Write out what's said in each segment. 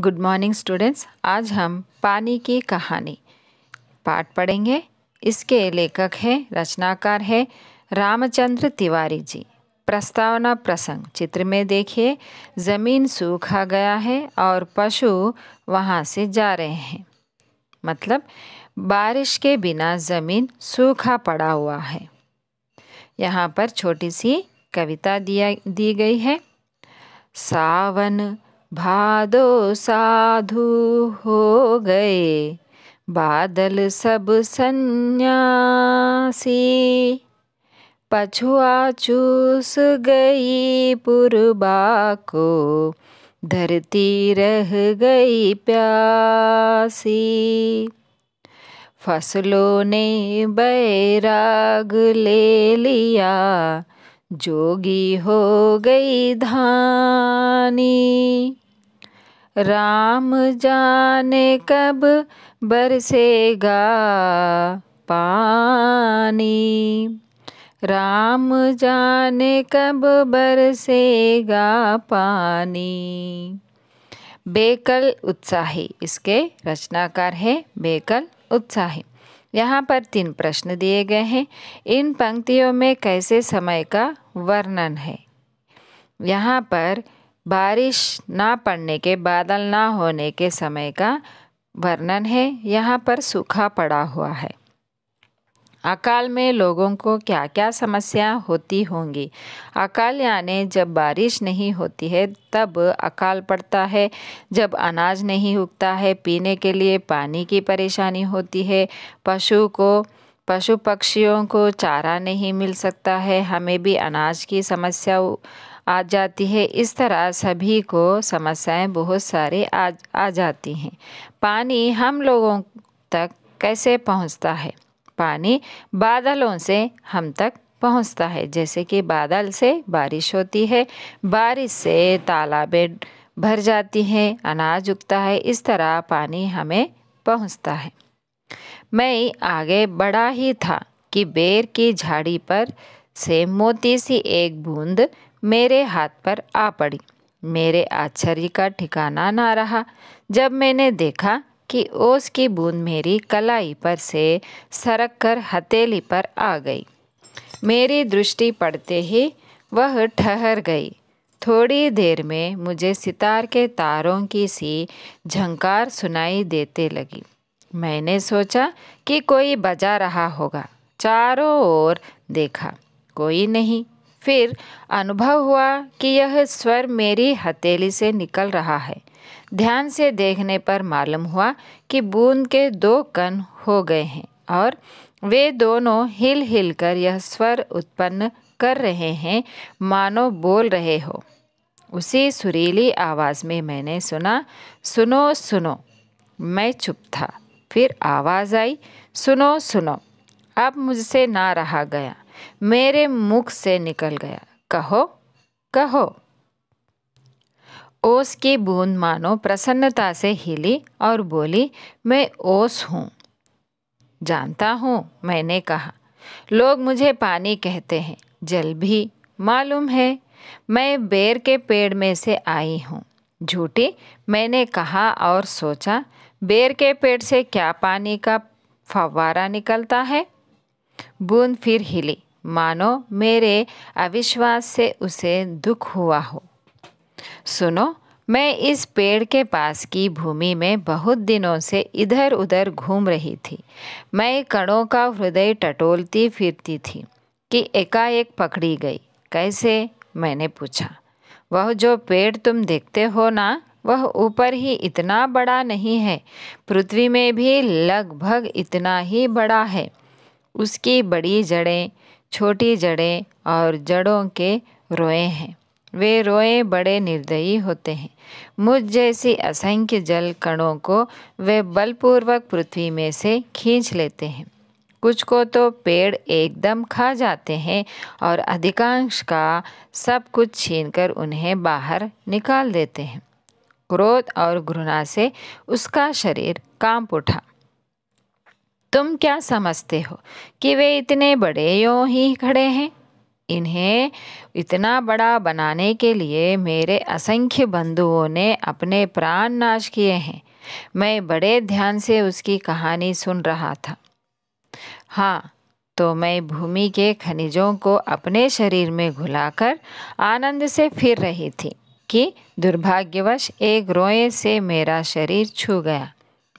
Good morning students आज हम पानी की कहानी। पाठ पढ़ेंगे। इसके लेखक हैं, रचनाकार है, रामचंद्र तिवारी जी। प्रस्तावना प्रसंग। चित्र में देखिए, ज़मीन सूखा गया है और पशु वहाँ से जा रहे हैं। मतलब बारिश के बिना ज़मीन सूखा पड़ा हुआ है। यहाँ पर छोटी सी कविता दिया, दी गई है। सावन भादो साधु हो गए। बादल सब सन्यासी। पछुआ चूस गई पुरबा को। धरती रह गई प्यासी। फ़सलों ने बैराग ले लिया। जोगी हो गई धानी। राम जाने कब बरसेगा पानी? राम जाने कब बरसेगा पानी? बेकल उत्साही, इसके रचनाकार है बेकल उत्साही। यहाँ पर तीन प्रश्न दिए गए हैं। इन पंक्तियों में कैसे समय का वर्णन है? यहाँ पर बारिश ना पड़ने के, बादल ना होने के समय का वर्णन है। यहाँ पर सूखा पड़ा हुआ है। अकाल में लोगों को क्या क्या समस्या होती होंगी? अकाल यानी जब बारिश नहीं होती है, तब अकाल पड़ता है। जब अनाज नहीं उगता है, पीने के लिए पानी की परेशानी होती है। पशु को पशु पक्षियों को चारा नहीं मिल सकता है, हमें भी अनाज की समस्या आ जाती है। इस तरह सभी को समस्याएँ बहुत सारे आ आ जाती हैं। पानी हम लोगों तक कैसे पहुँचता है? पानी बादलों से हम तक पहुँचता है, जैसे कि बादल से बारिश होती है, बारिश से तालाबें भर जाती हैं, अनाज उगता है। इस तरह पानी हमें पहुँचता है। मैं आगे बढ़ा ही था कि बेर की झाड़ी पर से मोती सी एक बूंद मेरे हाथ पर आ पड़ी। मेरे आश्चर्य का ठिकाना ना रहा। जब मैंने देखा कि ओस की बूंद मेरी कलाई पर से सरक कर हथेली पर आ गई, मेरी दृष्टि पड़ते ही वह ठहर गई। थोड़ी देर में मुझे सितार के तारों की सी झंकार सुनाई देते लगी। मैंने सोचा कि कोई बजा रहा होगा। चारों ओर देखा, कोई नहीं। फिर अनुभव हुआ कि यह स्वर मेरी हथेली से निकल रहा है। ध्यान से देखने पर मालूम हुआ कि बूंद के दो कण हो गए हैं और वे दोनों हिल हिल कर यह स्वर उत्पन्न कर रहे हैं, मानो बोल रहे हो। उसी सुरीली आवाज़ में मैंने सुना, सुनो सुनो, मैं चुप था। फिर आवाज़ आई, सुनो सुनो, अब मुझसे ना रहा गया, मेरे मुख से निकल गया, कहो कहो। ओस की बूंद मानो प्रसन्नता से हिली और बोली, मैं ओस हूँ, जानता हूँ, मैंने कहा, लोग मुझे पानी कहते हैं, जल भी मालूम है, मैं बेर के पेड़ में से आई हूँ, झूठी मैंने कहा और सोचा बेर के पेड़ से क्या पानी का फव्वारा निकलता है? बूंद फिर हिली, मानो मेरे अविश्वास से उसे दुख हुआ हो। सुनो, मैं इस पेड़ के पास की भूमि में बहुत दिनों से इधर उधर घूम रही थी। मैं कणों का हृदय टटोलती फिरती थी कि एकाएक पकड़ी गई। कैसे? मैंने पूछा। वह जो पेड़ तुम देखते हो ना वह ऊपर ही इतना बड़ा नहीं है, पृथ्वी में भी लगभग इतना ही बड़ा है। उसकी बड़ी जड़ें, छोटी जड़ें और जड़ों के रोए हैं। वे रोए बड़े निर्दयी होते हैं। मुझ जैसी असंख्य जल कणों को वे बलपूर्वक पृथ्वी में से खींच लेते हैं। कुछ को तो पेड़ एकदम खा जाते हैं और अधिकांश का सब कुछ छीनकर उन्हें बाहर निकाल देते हैं। क्रोध और घृणा से उसका शरीर काँप उठा। तुम क्या समझते हो कि वे इतने बड़े यों ही खड़े हैं? इन्हें इतना बड़ा बनाने के लिए मेरे असंख्य बंधुओं ने अपने प्राण नाश किए हैं। मैं बड़े ध्यान से उसकी कहानी सुन रहा था। हाँ तो मैं भूमि के खनिजों को अपने शरीर में घुलाकर आनंद से फिर रही थी। कि दुर्भाग्यवश एक रोए से मेरा शरीर छू गया।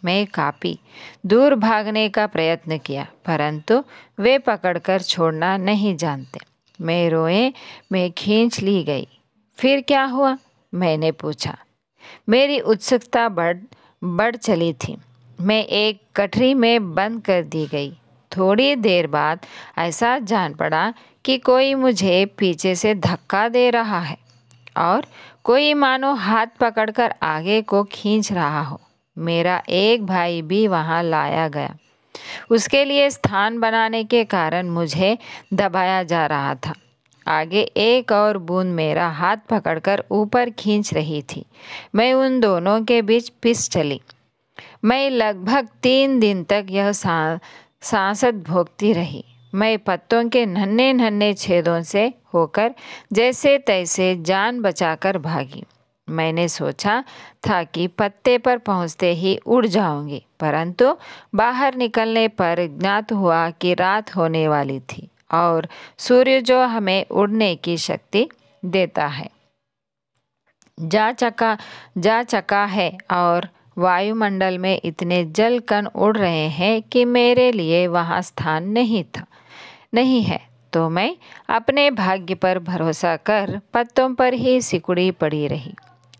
मैं कापी, दूर भागने का प्रयत्न किया, परंतु वे पकड़कर छोड़ना नहीं जानते। मैं रोए में खींच ली गई। फिर क्या हुआ? मैंने पूछा। मेरी उत्सुकता बढ़ बढ़ चली थी। मैं एक कठरी में बंद कर दी गई। थोड़ी देर बाद ऐसा जान पड़ा कि कोई मुझे पीछे से धक्का दे रहा है। और कोई मानो हाथ पकड़कर आगे को खींच रहा हो। मेरा एक भाई भी वहाँ लाया गया। उसके लिए स्थान बनाने के कारण मुझे दबाया जा रहा था। आगे एक और बूंद मेरा हाथ पकड़कर ऊपर खींच रही थी। मैं उन दोनों के बीच पिस चली। मैं लगभग तीन दिन तक यह सांसद भोगती रही। मैं पत्तों के नन्हे नन्हे छेदों से होकर, जैसे तैसे जान बचाकर भागी। मैंने सोचा था कि पत्ते पर पहुँचते ही उड़ जाऊँगी, परंतु बाहर निकलने पर ज्ञात हुआ कि रात होने वाली थी और सूर्य जो हमें उड़ने की शक्ति देता है। जा चका जा चका है और वायुमंडल में इतने जल कण उड़ रहे हैं कि मेरे लिए वहाँ स्थान नहीं था। नहीं है। तो मैं अपने भाग्य पर भरोसा कर पत्तों पर ही सिकुड़ी पड़ी रही।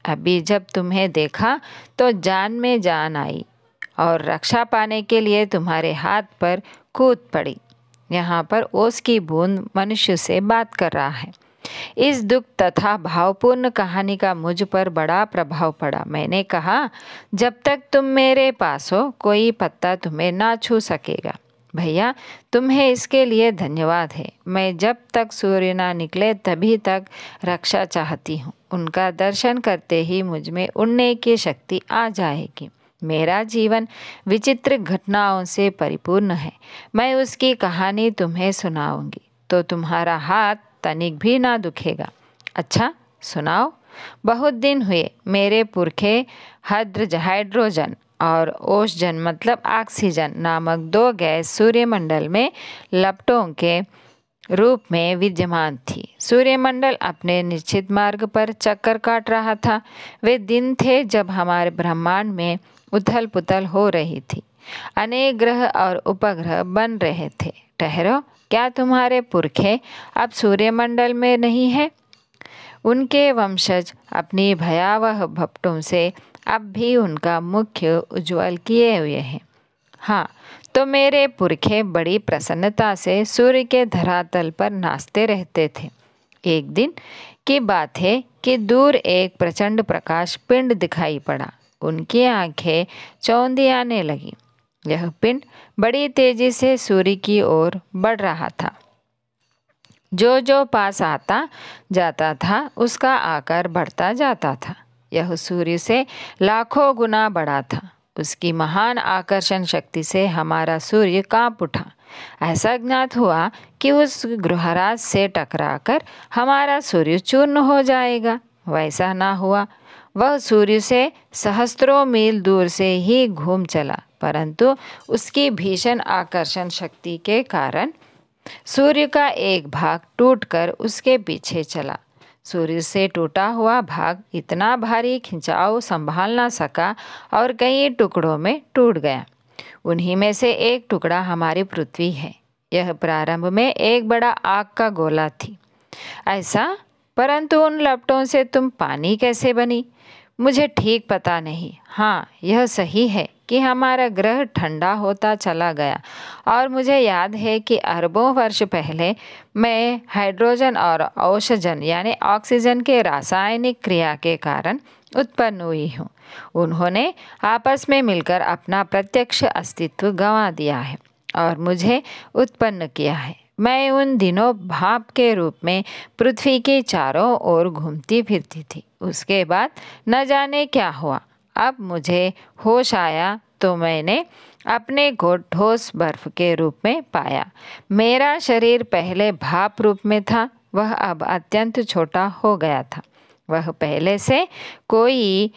अभी जब तुम्हें देखा तो जान में जान आई और रक्षा पाने के लिए तुम्हारे हाथ पर कूद पड़ी। यहाँ पर ओस की बूंद मनुष्य से बात कर रहा है। इस दुख तथा भावपूर्ण कहानी का मुझ पर बड़ा प्रभाव पड़ा। मैंने कहा, जब तक तुम मेरे पास हो, कोई पत्ता तुम्हें ना छू सकेगा। भैया, तुम्हें इसके लिए धन्यवाद है। मैं जब तक सूर्य ना निकले, तभी तक रक्षा चाहती हूँ। उनका दर्शन करते ही मुझमें उड़ने की शक्ति आ जाएगी। मेरा जीवन विचित्र घटनाओं से परिपूर्ण है। मैं उसकी कहानी तुम्हें सुनाऊँगी तो तुम्हारा हाथ तनिक भी ना दुखेगा। अच्छा सुनाओ। बहुत दिन हुए, मेरे पुरखे हाइड्रोजन और ओसजन मतलब ऑक्सीजन नामक दो गैस सूर्यमंडल में लपटों के रूप में विद्यमान थी। सूर्यमंडल अपने निश्चित मार्ग पर चक्कर काट रहा था। वे दिन थे जब हमारे ब्रह्मांड में उथल पुथल हो रही थी। अनेक ग्रह और उपग्रह बन रहे थे। ठहरो, क्या तुम्हारे पुरखे अब सूर्यमंडल में नहीं है? उनके वंशज अपनी भयावह भपटों से अब भी उनका मुख्य उज्जवल किए हुए हैं। हाँ तो मेरे पुरखे बड़ी प्रसन्नता से सूर्य के धरातल पर नाचते रहते थे। एक दिन की बात है कि दूर एक प्रचंड प्रकाश पिंड दिखाई पड़ा। उनकी आँखें चौंधी आने लगी। यह पिंड बड़ी तेज़ी से सूर्य की ओर बढ़ रहा था। जो जो पास आता जाता था, उसका आकार बढ़ता जाता था। यह सूर्य से लाखों गुना बड़ा था। उसकी महान आकर्षण शक्ति से हमारा सूर्य काँप उठा। ऐसा ज्ञात हुआ कि उस गृहराज से टकराकर हमारा सूर्य चूर्ण हो जाएगा। वैसा ना हुआ। वह सूर्य से सहस्त्रों मील दूर से ही घूम चला, परंतु उसकी भीषण आकर्षण शक्ति के कारण सूर्य का एक भाग टूटकर उसके पीछे चला। सूर्य से टूटा हुआ भाग इतना भारी खिंचाव संभाल ना सका और कई टुकड़ों में टूट गया। उन्हीं में से एक टुकड़ा हमारी पृथ्वी है। यह प्रारंभ में एक बड़ा आग का गोला थी। ऐसा? परंतु उन लपटों से तुम पानी कैसे बनी? मुझे ठीक पता नहीं। हाँ यह सही है। कि हमारा ग्रह ठंडा होता चला गया। और मुझे याद है कि अरबों वर्ष पहले मैं हाइड्रोजन और औषधन यानी ऑक्सीजन के रासायनिक क्रिया के कारण उत्पन्न हुई हूँ। उन्होंने आपस में मिलकर अपना प्रत्यक्ष अस्तित्व गंवा दिया है और मुझे उत्पन्न किया है। मैं उन दिनों भाप के रूप में पृथ्वी के चारों ओर घूमती फिरती थी। उसके बाद न जाने क्या हुआ। अब मुझे होश आया तो मैंने अपने को ठोस बर्फ़ के रूप में पाया। मेरा शरीर पहले भाप रूप में था, वह अब अत्यंत छोटा हो गया था। वह पहले से कोई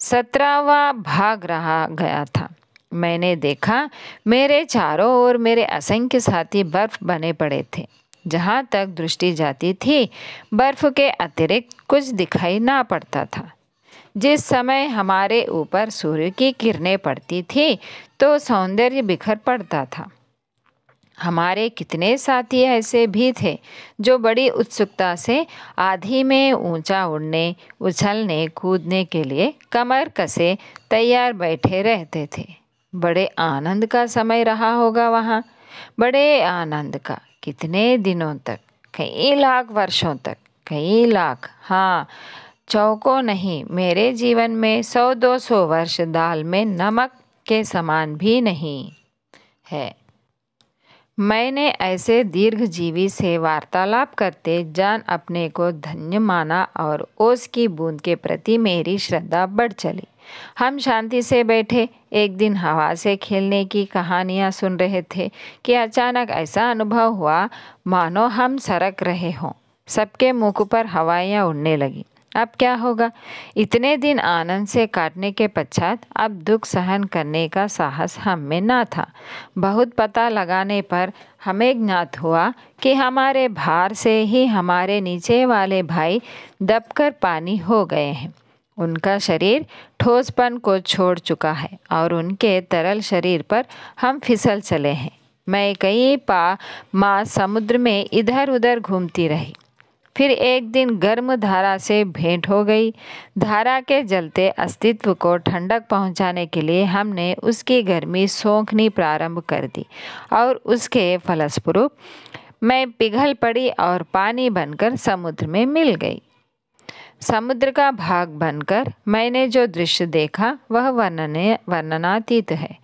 सत्रहवा भाग रहा गया था। मैंने देखा, मेरे चारों ओर मेरे असंख्य साथी बर्फ़ बने पड़े थे। जहाँ तक दृष्टि जाती थी, बर्फ़ के अतिरिक्त कुछ दिखाई ना पड़ता था। जिस समय हमारे ऊपर सूर्य की किरणें पड़ती थी तो सौंदर्य बिखर पड़ता था। हमारे कितने साथी ऐसे भी थे, जो बड़ी उत्सुकता से आधी में ऊँचा उड़ने, उछलने, कूदने के लिए कमर कसे तैयार बैठे रहते थे। बड़े आनंद का समय रहा होगा वहाँ। बड़े आनंद का, कितने दिनों तक? कई लाख वर्षों तक, कई लाख हाँ चौको नहीं, मेरे जीवन में सौ दो सौ वर्ष दाल में नमक के समान भी नहीं है। मैंने ऐसे दीर्घजीवी से वार्तालाप करते जान अपने को धन्य माना और ओस की बूंद के प्रति मेरी श्रद्धा बढ़ चली। हम शांति से बैठे, एक दिन हवा से खेलने की कहानियाँ सुन रहे थे कि अचानक ऐसा अनुभव हुआ, मानो हम सरक रहे हों। सबके मुख पर हवाइयाँ उड़ने लगी। अब क्या होगा? इतने दिन आनंद से काटने के पश्चात अब दुख सहन करने का साहस हम में ना था। बहुत पता लगाने पर हमें ज्ञात हुआ कि हमारे भार से ही हमारे नीचे वाले भाई दबकर पानी हो गए हैं। उनका शरीर ठोसपन को छोड़ चुका है और उनके तरल शरीर पर हम फिसल चले हैं। मैं कई पा, माँ समुद्र में इधर उधर घूमती रही। फिर एक दिन गर्म धारा से भेंट हो गई। धारा के जलते अस्तित्व को ठंडक पहुँचाने के लिए हमने उसकी गर्मी सोखनी प्रारंभ कर दी और उसके फलस्वरूप मैं पिघल पड़ी और पानी बनकर समुद्र में मिल गई। समुद्र का भाग बनकर मैंने जो दृश्य देखा, वह वर्णने, वर्णनातीत है।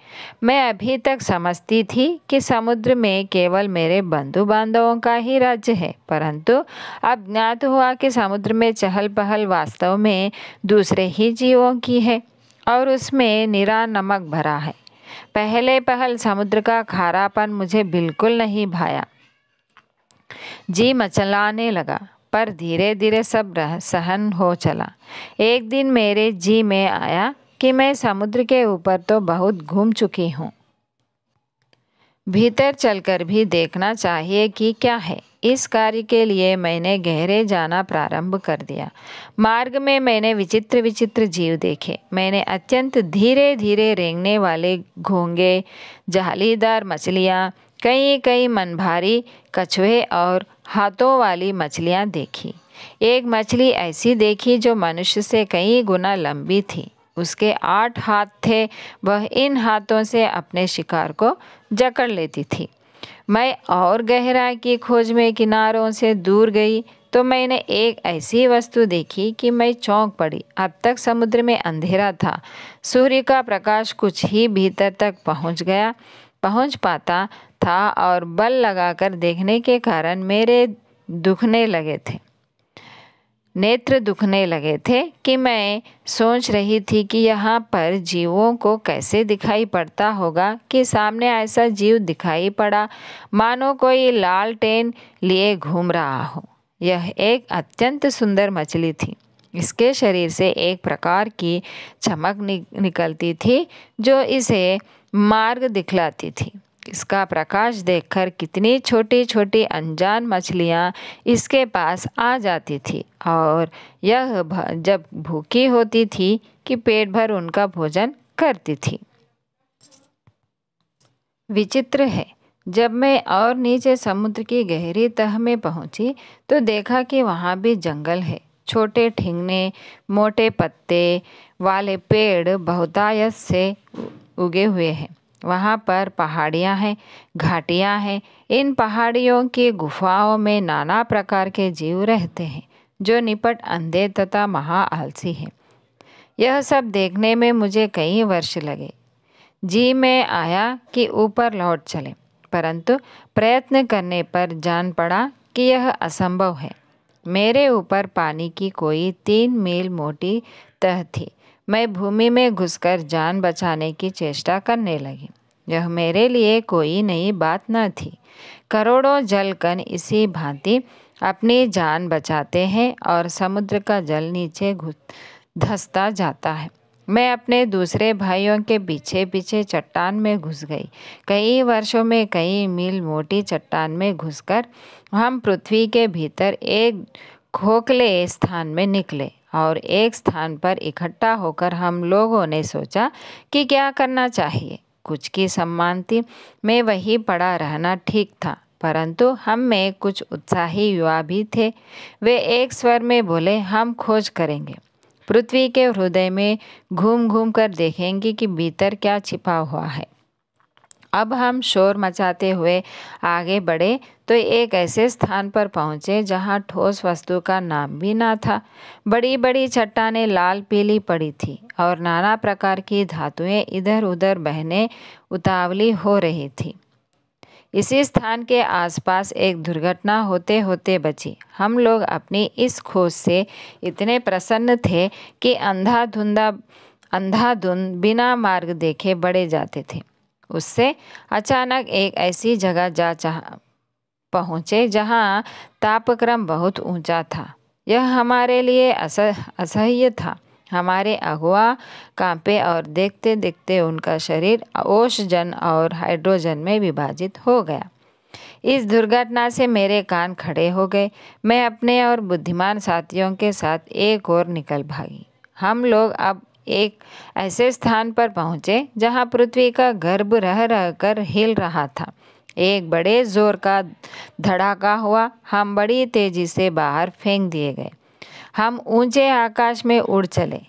मैं अभी तक समझती थी कि समुद्र में केवल मेरे बंधु बांधवों का ही राज्य है, परंतु अब ज्ञात हुआ कि समुद्र में चहल पहल वास्तव में दूसरे ही जीवों की है और उसमें निरा नमक भरा है। पहले पहल समुद्र का खारापन मुझे बिल्कुल नहीं भाया। जी मचलाने लगा। पर धीरे धीरे सब रह, सहन हो चला। एक दिन मेरे जी में आया कि मैं समुद्र के ऊपर तो बहुत घूम चुकी हूँ। भीतर चलकर भी देखना चाहिए कि क्या है। इस कार्य के लिए मैंने गहरे जाना प्रारंभ कर दिया। मार्ग में मैंने विचित्र विचित्र जीव देखे। मैंने अत्यंत धीरे धीरे रेंगने वाले घोंगे, जालीदार मछलियाँ कई कई मनभारी कछुए और हाथों वाली मछलियाँ देखी। एक मछली ऐसी देखी जो मनुष्य से कई गुना लंबी थी। उसके आठ हाथ थे। वह इन हाथों से अपने शिकार को जकड़ लेती थी। मैं और गहराई की खोज में किनारों से दूर गई तो मैंने एक ऐसी वस्तु देखी कि मैं चौंक पड़ी। अब तक समुद्र में अंधेरा था। सूर्य का प्रकाश कुछ ही भीतर तक पहुँच गया। पहुँच पाता था और बल लगाकर देखने के कारण मेरे दुखने लगे थे। नेत्र दुखने लगे थे कि मैं सोच रही थी कि यहाँ पर जीवों को कैसे दिखाई पड़ता होगा कि सामने ऐसा जीव दिखाई पड़ा। मानो कोई लाल टेन लिए घूम रहा हो। यह एक अत्यंत सुंदर मछली थी। इसके शरीर से एक प्रकार की चमक निकलती थी जो इसे मार्ग दिखलाती थी। इसका प्रकाश देखकर कितनी छोटी छोटी अनजान मछलियाँ इसके पास आ जाती थी और यह जब भूखी होती थी कि पेट भर उनका भोजन करती थी। विचित्र है, जब मैं और नीचे समुद्र की गहरी तह में पहुँची तो देखा कि वहाँ भी जंगल है। छोटे ठिंगने, मोटे पत्ते वाले पेड़ बहुतायत से उगे हुए हैं। वहाँ पर पहाड़ियाँ हैं, घाटियाँ हैं। इन पहाड़ियों की गुफाओं में नाना प्रकार के जीव रहते हैं, जो निपट, अंधे तथा महा आलसी हैं। यह सब देखने में मुझे कई वर्ष लगे। जी में आया कि ऊपर लौट चले, परंतु प्रयत्न करने पर जान पड़ा कि यह असंभव है। मेरे ऊपर पानी की कोई तीन मील मोटी तह थी मैं भूमि में घुसकर जान बचाने की चेष्टा करने लगी। यह मेरे लिए कोई नई बात न थी। करोड़ों जलकन इसी भांति अपनी जान बचाते हैं और समुद्र का जल नीचे धसता जाता है। मैं अपने दूसरे भाइयों के पीछे पीछे चट्टान में घुस गई। कई वर्षों में कई मील मोटी चट्टान में घुसकर हम पृथ्वी के भीतर एक खोखले स्थान में निकले। और एक स्थान पर इकट्ठा होकर हम लोगों ने सोचा कि क्या करना चाहिए। कुछ की सम्मानती में वही पड़ा रहना ठीक था, परंतु हम में कुछ उत्साही युवा भी थे। वे एक स्वर में बोले, हम खोज करेंगे। पृथ्वी के हृदय में घूम घूम कर देखेंगे कि भीतर क्या छिपा हुआ है। अब हम शोर मचाते हुए आगे बढ़े तो एक ऐसे स्थान पर पहुँचे जहाँ ठोस वस्तु का नाम भी ना था। बड़ी बड़ी चट्टानें लाल पीली पड़ी थी और नाना प्रकार की धातुएँ इधर उधर बहने उतावली हो रही थी। इसी स्थान के आसपास एक दुर्घटना होते होते बची। हम लोग अपनी इस खोज से इतने प्रसन्न थे कि अंधा अंधाधुंधा, अंधाधुंध बिना मार्ग देखे बढ़े जाते थे। उससे अचानक एक ऐसी जगह जा चाह, पहुँचे जहाँ तापक्रम बहुत ऊँचा था। यह हमारे लिए असह्य था। हमारे अगुआ कांपे और देखते देखते उनका शरीर ओषजन और हाइड्रोजन में विभाजित हो गया। इस दुर्घटना से मेरे कान खड़े हो गए। मैं अपने और बुद्धिमान साथियों के साथ एक और निकल भागी। हम लोग अब एक ऐसे स्थान पर पहुँचे जहाँ पृथ्वी का गर्भ रह रह कर हिल रहा था। एक बड़े ज़ोर का धड़ाका हुआ। हम बड़ी तेज़ी से बाहर फेंक दिए गए। हम ऊँचे आकाश में उड़ चले।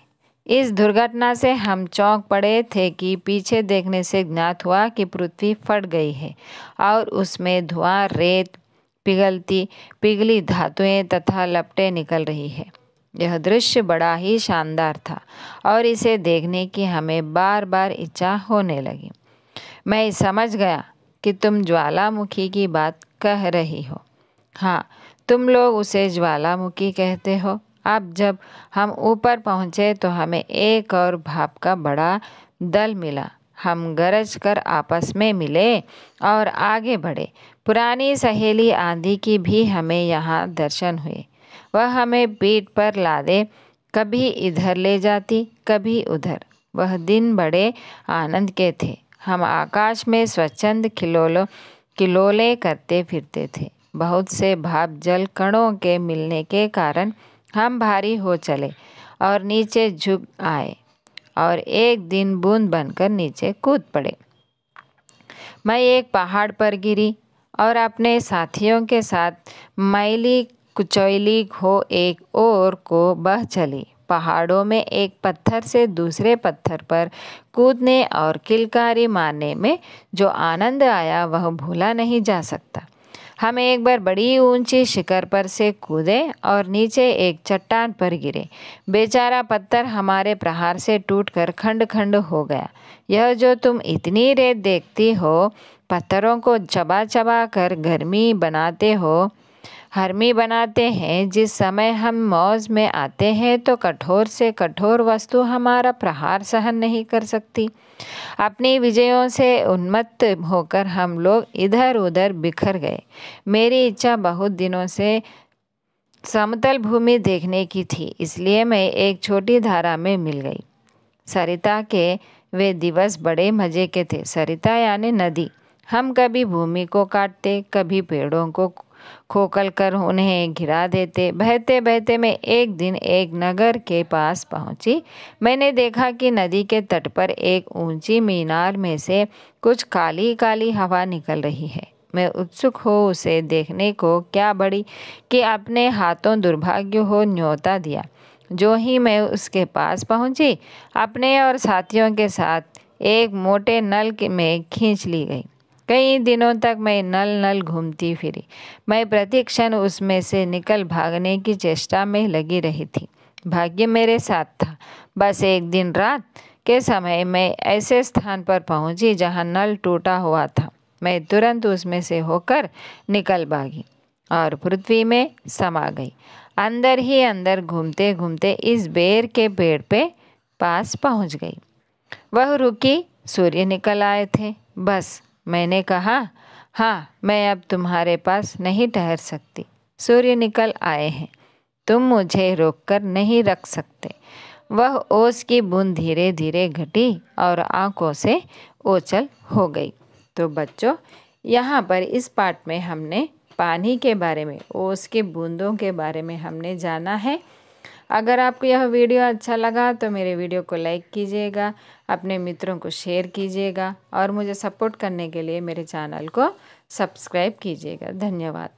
इस दुर्घटना से हम चौंक पड़े थे कि पीछे देखने से ज्ञात हुआ कि पृथ्वी फट गई है और उसमें धुआँ, रेत, पिघलती, पिघली धातुएँ तथा लपटें निकल रही है। यह दृश्य बड़ा ही शानदार था और इसे देखने की हमें बार बार इच्छा होने लगी। मैं समझ गया कि तुम ज्वालामुखी की बात कह रही हो। हाँ तुम लोग उसे ज्वालामुखी कहते हो। अब जब हम ऊपर पहुँचे तो हमें एक और भाप का बड़ा दल मिला। हम गरज कर आपस में मिले और आगे बढ़े। पुरानी सहेली आंधी की भी हमें यहाँ दर्शन हुए वह हमें पीठ पर लादे, कभी इधर ले जाती, कभी उधर। वह दिन बड़े आनंद के थे। हम आकाश में स्वच्छंद खिलोलो किलोले करते फिरते थे। बहुत से भाप जल कणों के मिलने के कारण हम भारी हो चले और नीचे झुक आए और एक दिन बूंद बनकर नीचे कूद पड़े। मैं एक पहाड़ पर गिरी और अपने साथियों के साथ मैली कुचैली हो एक और को बह चली। पहाड़ों में एक पत्थर से दूसरे पत्थर पर कूदने और किलकारी मारने में जो आनंद आया, वह भूला नहीं जा सकता। हम एक बार बड़ी ऊँची शिखर पर से कूदे और नीचे एक चट्टान पर गिरे। बेचारा पत्थर हमारे प्रहार से टूटकर खंड खंड हो गया। यह जो तुम इतनी रेत देखती हो, पत्थरों को चबा चबा कर गर्मी बनाते हो हरमी बनाते हैं। जिस समय हम मौज में आते हैं तो कठोर से कठोर वस्तु हमारा प्रहार सहन नहीं कर सकती। अपनी विजयों से उन्मत्त होकर हम लोग इधर उधर बिखर गए। मेरी इच्छा बहुत दिनों से समतल भूमि देखने की थी, इसलिए मैं एक छोटी धारा में मिल गई। सरिता के वे दिवस बड़े मज़े के थे। सरिता यानी नदी। हम कभी भूमि को काटते, कभी पेड़ों को खोकल कर उन्हें घिरा देते, बहते बहते मैं एक दिन एक नगर के पास पहुँची। मैंने देखा कि नदी के तट पर एक ऊँची मीनार में से कुछ काली काली हवा निकल रही है। मैं उत्सुक हो उसे देखने को क्या बड़ी कि अपने हाथों दुर्भाग्य हो न्योता दिया। जो ही मैं उसके पास पहुँची, अपने और साथियों के साथ एक मोटे नल में खींच ली गई। कई दिनों तक मैं नल नल घूमती फिरी। मैं प्रतिक्षण उसमें से निकल भागने की चेष्टा में लगी रही थी। भाग्य मेरे साथ था। बस एक दिन रात के समय मैं ऐसे स्थान पर पहुँची जहाँ नल टूटा हुआ था। मैं तुरंत उसमें से होकर निकल भागी और पृथ्वी में समा गई। अंदर ही अंदर घूमते घूमते इस बेर के पेड़ पे पास पहुँच गई। वह रुकी, सूर्य निकल आए थे। बस मैंने कहा हाँ मैं अब तुम्हारे पास नहीं ठहर सकती। सूर्य निकल आए हैं। तुम मुझे रोककर नहीं रख सकते। वह ओस की बूंद धीरे धीरे घटी और आँखों से ओचल हो गई। तो बच्चों, यहाँ पर इस पाठ में हमने पानी के बारे में, ओस के बूंदों के बारे में हमने जाना है। अगर आपको यह वीडियो अच्छा लगा तो मेरे वीडियो को लाइक कीजिएगा, अपने मित्रों को शेयर कीजिएगा और मुझे सपोर्ट करने के लिए मेरे चैनल को सब्सक्राइब कीजिएगा। धन्यवाद।